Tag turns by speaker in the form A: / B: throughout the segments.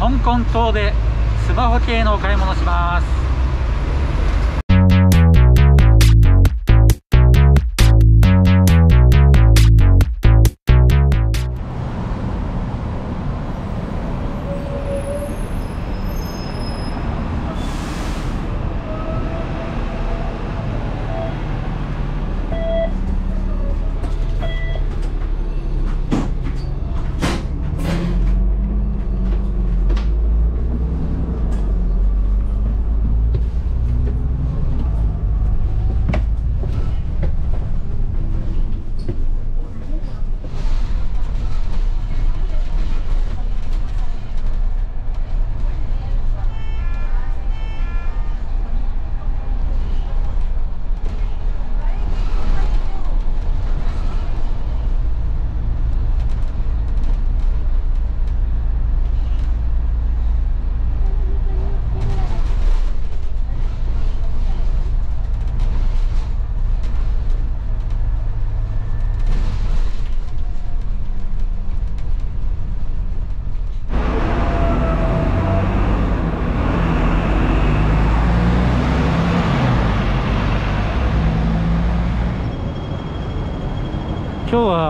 A: 香港島でスマホ系のお買い物します。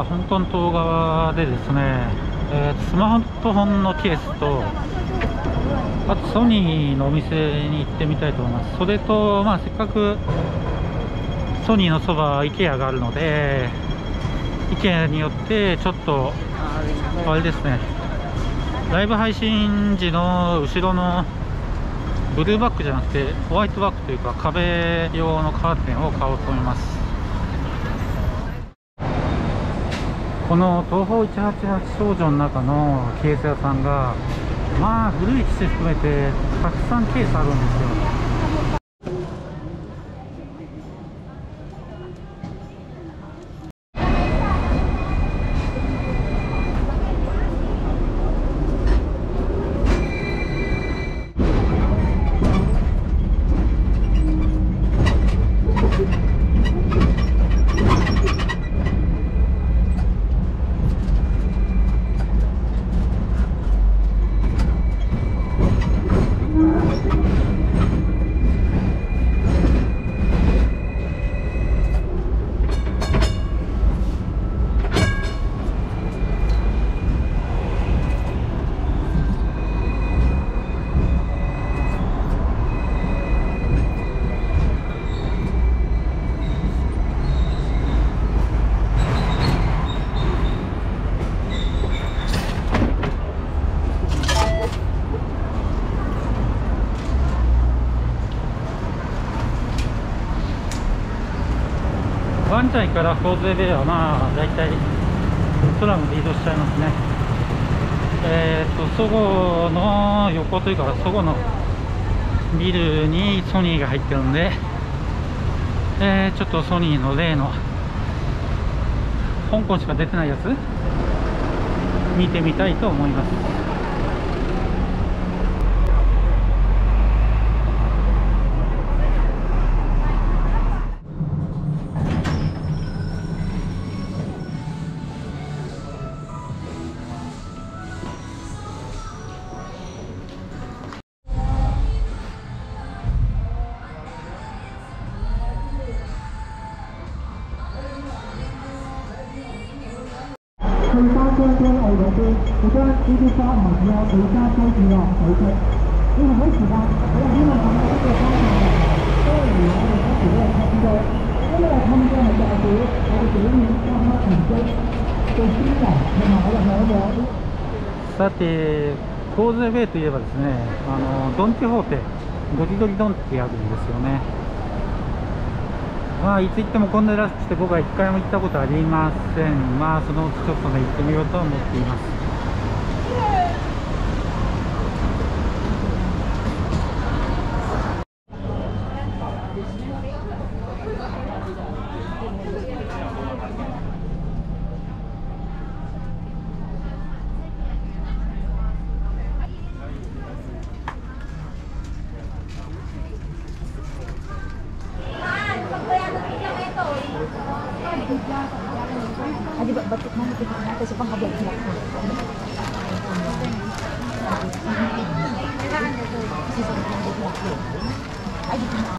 A: は香港島側でですね、えー、スマートフォンのケースとあとソニーのお店に行ってみたいと思います。それとまあせっかくソニーのそば IKEA があるので IKEA によってちょっとあれですねライブ配信時の後ろのブルーバックじゃなくてホワイトバックというか壁用のカーテンを買おうと思います。この東宝188少女の中のケース屋さんがまあ古い機種含めてたくさんケースあるんですよ。ワンちゃんからフォーベイはまあ大体空もリードしちゃいますね。えっ、ー、とそごの横というかそごのビルにソニーが入ってるんで、えー、ちょっとソニーの例の香港しか出てないやつ見てみたいと思います。
B: 去沙雙洲澳嗰邊，我將呢啲花紋啊、地沙裝置啊水出。你係好時間，我哋希望揾到一個方法，當然我哋嗰時都係襟多，因為襟多係代表我哋表演加黑唔足，做專人同埋我哋兩個。
A: さて、コーズウェイといえばですね、あのドン・キホーテ、ドリドリドンってあるんですよね。まあいつ行ってもこんならして僕は一回も行ったことありません。まあそのうちちょっとね行ってみようと思っています。
B: Haji buat batuk mana tu kita nak
A: sebab habis dia. Haji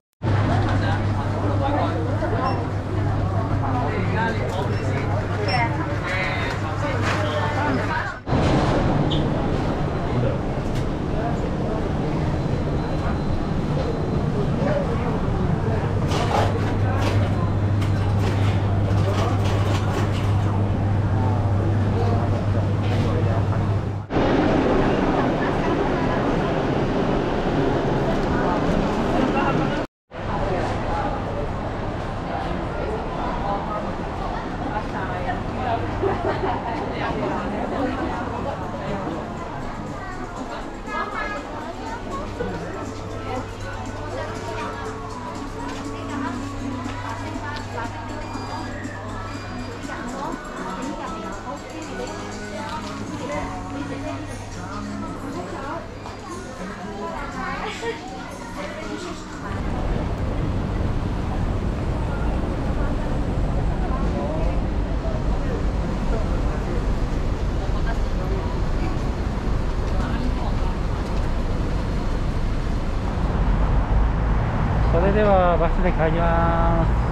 A: バスで帰ります。